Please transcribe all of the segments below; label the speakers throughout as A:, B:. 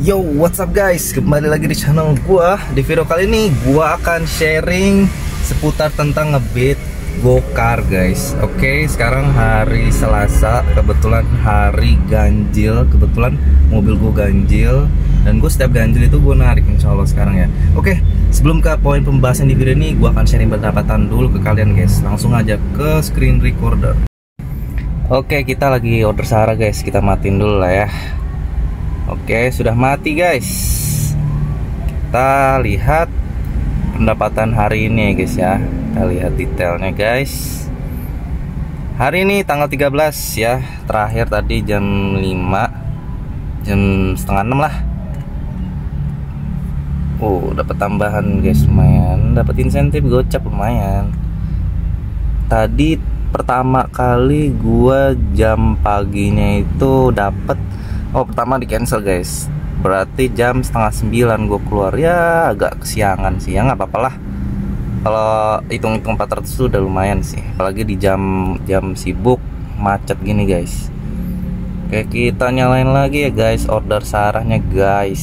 A: Yo, what's up guys? Kembali lagi di channel gua. Di video kali ini gua akan sharing seputar tentang ngebit gokar guys. Oke, sekarang hari Selasa, kebetulan hari ganjil, kebetulan mobil gua ganjil dan gue setiap ganjil itu gue narik insya Allah sekarang ya. Oke, sebelum ke poin pembahasan di video ini, gua akan sharing pendapatan dulu ke kalian guys. Langsung aja ke screen recorder. Oke, kita lagi order Sahara guys. Kita matiin dulu lah ya. Oke, sudah mati guys. Kita lihat pendapatan hari ini guys ya. Kita lihat detailnya guys. Hari ini tanggal 13 ya. Terakhir tadi jam 5 jam setengah 6 lah. Oh, dapat tambahan guys lumayan. Dapat insentif gocap lumayan. Tadi pertama kali gua jam paginya itu dapat Oh pertama di cancel guys. Berarti jam setengah sembilan gue keluar. Ya agak kesiangan sih. Ya nggak apa-apa lah. Kalau hitung-hitung 400 itu udah lumayan sih. Apalagi di jam jam sibuk Macet gini guys. Oke kita nyalain lagi ya guys. Order sarahnya guys.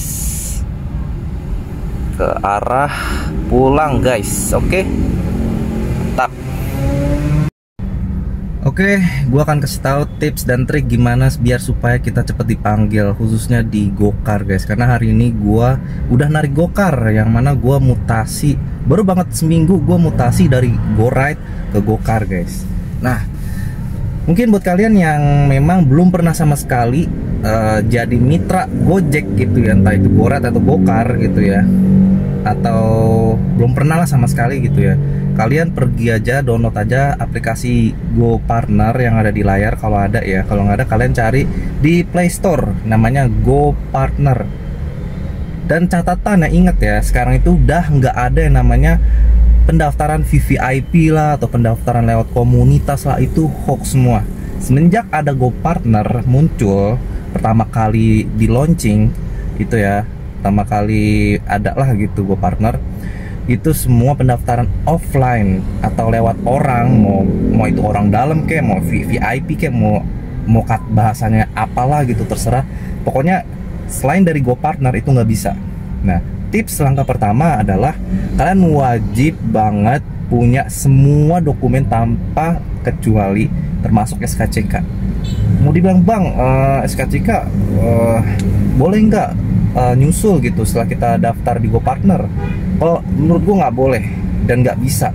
A: Ke arah pulang guys. Oke? Tap Oke, gua akan kasih tahu tips dan trik gimana biar supaya kita cepet dipanggil khususnya di gokar guys. Karena hari ini gua udah narik gokar yang mana gua mutasi baru banget seminggu gua mutasi dari go ride ke gokar guys. Nah, mungkin buat kalian yang memang belum pernah sama sekali uh, jadi mitra Gojek gitu ya, entah itu go ride atau gokar gitu ya, atau belum pernah lah sama sekali gitu ya kalian pergi aja download aja aplikasi Go Partner yang ada di layar kalau ada ya. Kalau nggak ada kalian cari di Play Store namanya Go Partner dan catatan ya ingat ya sekarang itu udah nggak ada yang namanya pendaftaran VVIP lah atau pendaftaran lewat komunitas lah itu hoax semua. Semenjak ada Go Partner muncul pertama kali di launching itu ya pertama kali ada lah gitu Go Partner itu semua pendaftaran offline atau lewat orang mau mau itu orang dalam kayak mau VIP kayak mau mau kat bahasanya apalah gitu terserah. Pokoknya selain dari Go Partner itu nggak bisa. Nah tips langkah pertama adalah kalian wajib banget punya semua dokumen tanpa kecuali termasuk SKCK mau dibilang bang uh, eh, SKCK uh, eh, boleh nggak uh, nyusul gitu setelah kita daftar di Go Partner kalau menurut gue nggak boleh dan nggak bisa.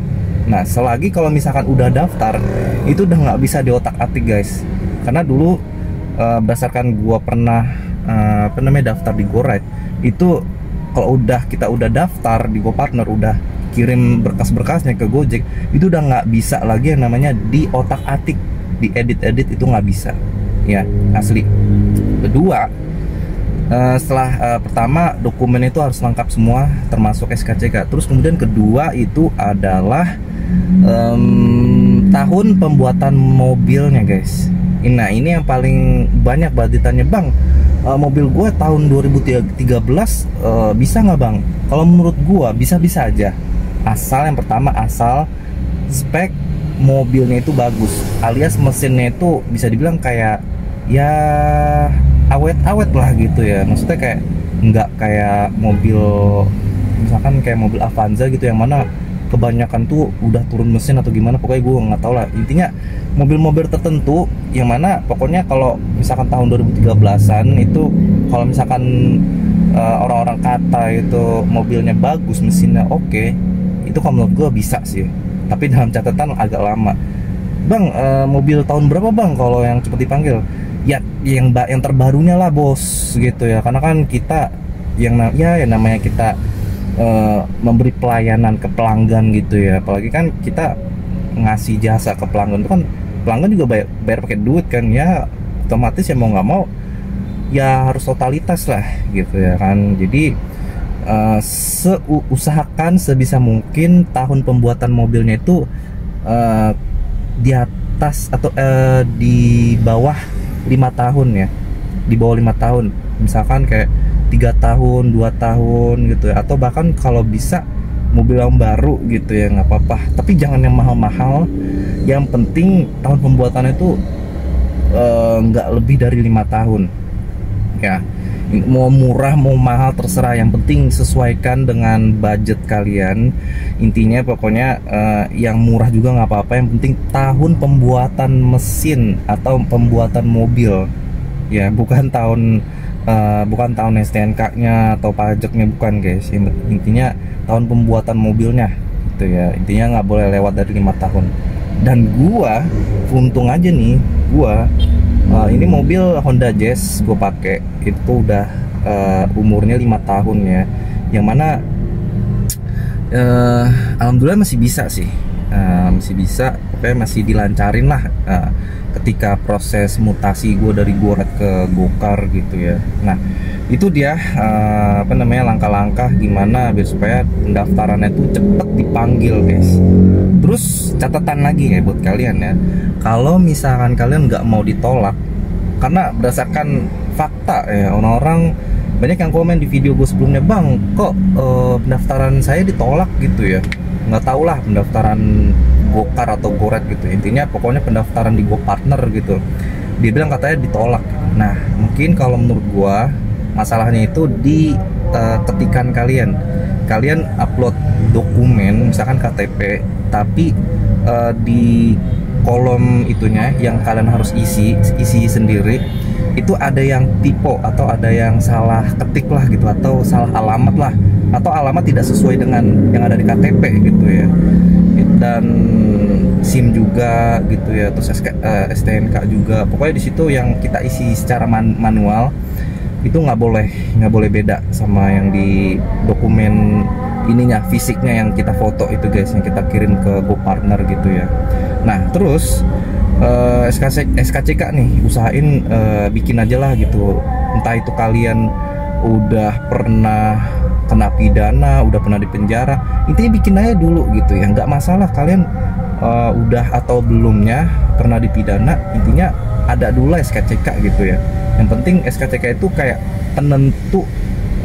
A: Nah selagi kalau misalkan udah daftar itu udah nggak bisa di otak atik guys. Karena dulu uh, berdasarkan gue pernah uh, apa namanya daftar di GoRide itu kalau udah kita udah daftar di GoPartner udah kirim berkas-berkasnya ke Gojek itu udah nggak bisa lagi yang namanya di otak atik di edit-edit itu nggak bisa. Ya asli. Kedua Uh, setelah uh, pertama dokumen itu harus lengkap semua termasuk SKCK. Terus kemudian kedua itu adalah um, tahun pembuatan mobilnya guys. Nah ini yang paling banyak banget ditanya bang uh, mobil gue tahun 2013 uh, bisa nggak bang? Kalau menurut gue bisa-bisa aja. Asal yang pertama asal spek mobilnya itu bagus alias mesinnya itu bisa dibilang kayak ya awet-awet lah gitu ya. Maksudnya kayak nggak kayak mobil misalkan kayak mobil Avanza gitu yang mana kebanyakan tuh udah turun mesin atau gimana pokoknya gue nggak tahu lah. Intinya mobil-mobil tertentu yang mana pokoknya kalau misalkan tahun 2013an itu kalau misalkan uh, orang-orang kata itu mobilnya bagus mesinnya oke okay, itu kalau menurut gue bisa sih. Tapi dalam catatan agak lama. Bang uh, mobil tahun berapa bang kalau yang cepat dipanggil yang yang terbarunya lah bos gitu ya. Karena kan kita yang ya yang namanya kita uh, memberi pelayanan ke pelanggan gitu ya. Apalagi kan kita ngasih jasa ke pelanggan itu kan pelanggan juga bayar, bayar pakai duit kan. Ya otomatis ya mau nggak mau ya harus totalitas lah gitu ya kan. Jadi uh, seusahakan sebisa mungkin tahun pembuatan mobilnya itu uh, di atas atau uh, di bawah lima tahun ya. Di bawah lima tahun. Misalkan kayak tiga tahun dua tahun gitu ya. Atau bahkan kalau bisa mobil yang baru gitu ya nggak apa-apa. Tapi jangan yang mahal-mahal. Yang penting tahun pembuatannya itu eh, nggak uh, lebih dari lima tahun. Ya mau murah mau mahal terserah. Yang penting sesuaikan dengan budget kalian. Intinya pokoknya uh, yang murah juga nggak apa-apa. Yang penting tahun pembuatan mesin atau pembuatan mobil. Ya bukan tahun uh, bukan tahun STNK-nya atau pajaknya bukan guys. Intinya tahun pembuatan mobilnya. Itu ya. Intinya nggak boleh lewat dari lima tahun. Dan gua untung aja nih gua uh, ini mobil Honda Jazz gue pakai. Itu udah uh, umurnya lima tahun ya. Yang mana uh, alhamdulillah masih bisa sih. Uh, masih bisa. Pokoknya masih dilancarin lah. Uh, ketika proses mutasi gue dari goret ke gokar gitu ya. Nah itu dia uh, apa namanya langkah-langkah gimana biar supaya pendaftarannya itu cepet dipanggil guys. Terus catatan lagi ya buat kalian ya. Kalau misalkan kalian nggak mau ditolak karena berdasarkan fakta ya orang-orang banyak yang komen di video gue sebelumnya bang kok uh, pendaftaran saya ditolak? gitu ya. Nggak tau lah pendaftaran gokar atau goret gitu. Intinya pokoknya pendaftaran di go partner gitu. Dia bilang katanya ditolak. Nah mungkin kalau menurut gue masalahnya itu di uh, ketikan kalian. Kalian upload dokumen misalkan KTP tapi uh, di kolom itunya yang kalian harus isi isi sendiri itu ada yang tipe atau ada yang salah ketik lah gitu atau salah alamat lah atau alamat tidak sesuai dengan yang ada di KTP gitu ya. Dan SIM juga gitu ya terus SK, uh, eh, STNK juga. Pokoknya di situ yang kita isi secara man manual itu nggak boleh nggak boleh beda sama yang di dokumen ininya fisiknya yang kita foto itu guys yang kita kirim ke Go Partner gitu ya. Nah terus uh, eh, SKC, SKCK nih usahain uh, bikin aja lah gitu. Entah itu kalian udah pernah kena pidana udah pernah di penjara intinya bikin aja dulu gitu ya. Nggak masalah kalian uh, udah atau belumnya pernah dipidana intinya ada dulu SKCK gitu ya. Yang penting SKCK itu kayak penentu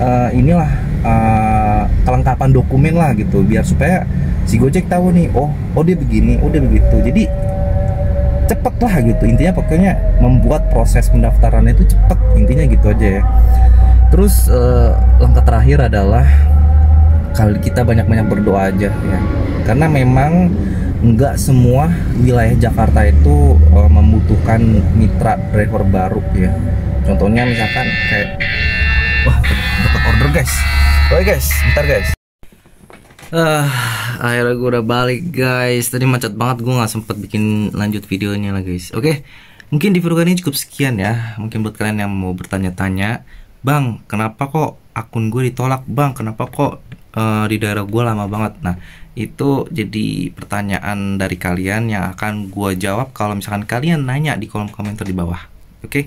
A: uh, inilah uh, kelengkapan dokumen lah gitu biar supaya si Gojek tahu nih oh oh dia begini oh dia begitu. Jadi cepet lah gitu. Intinya pokoknya membuat proses pendaftaran itu cepet intinya gitu aja ya. Terus uh, langkah terakhir adalah kali kita banyak-banyak berdoa aja ya. Karena memang nggak semua wilayah Jakarta itu uh, membutuhkan mitra driver baru ya contohnya misalkan kayak wah dapat order guys oke guys bentar guys Ah, akhirnya gue udah balik guys. Tadi macet banget gue nggak sempet bikin lanjut videonya lah guys. Oke, mungkin di video kali ini cukup sekian ya. Mungkin buat kalian yang mau bertanya-tanya, bang, kenapa kok akun gue ditolak, bang? Kenapa kok uh, di daerah gue lama banget? Nah, itu jadi pertanyaan dari kalian yang akan gue jawab kalau misalkan kalian nanya di kolom komentar di bawah. Oke. Okay?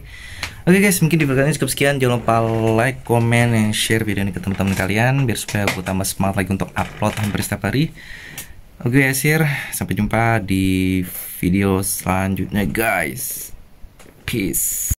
A: Oke okay guys, mungkin di ini cukup sekian. Jangan lupa like, comment, dan share video ini ke teman-teman kalian biar supaya aku tambah semangat lagi untuk upload hampir setiap hari. Oke okay, guys, here. sampai jumpa di video selanjutnya guys. Peace.